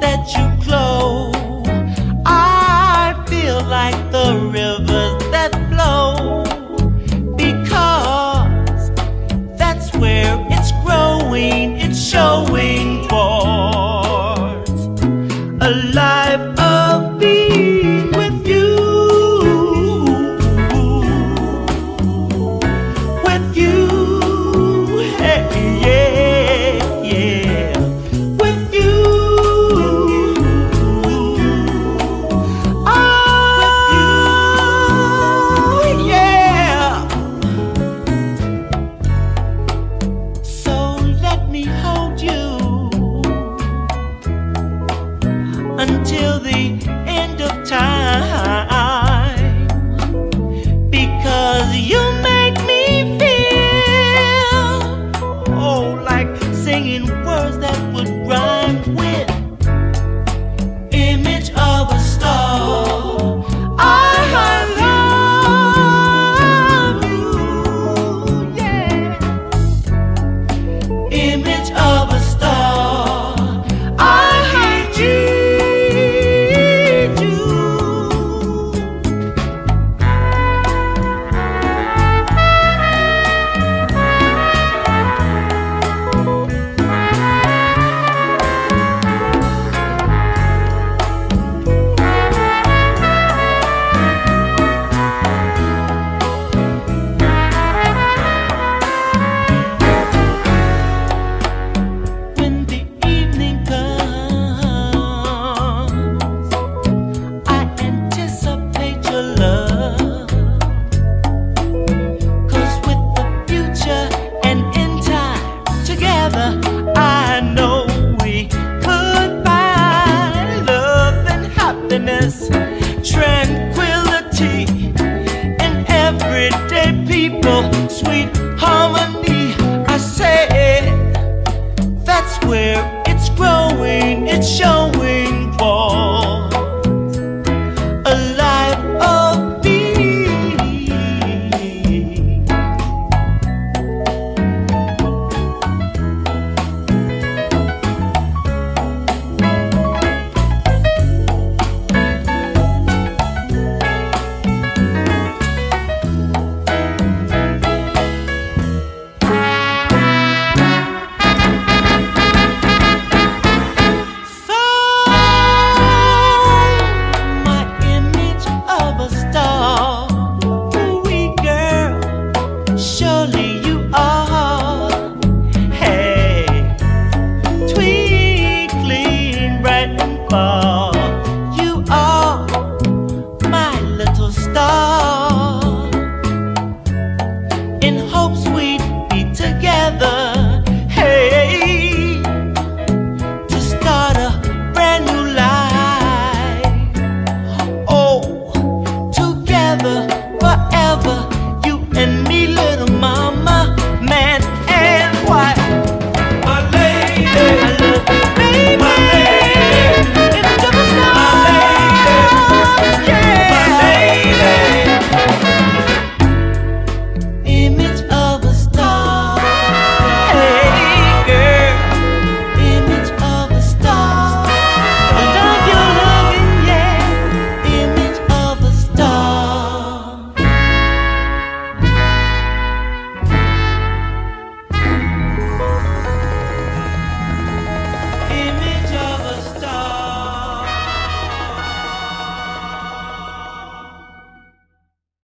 that you close. until the end of time. sweet 这里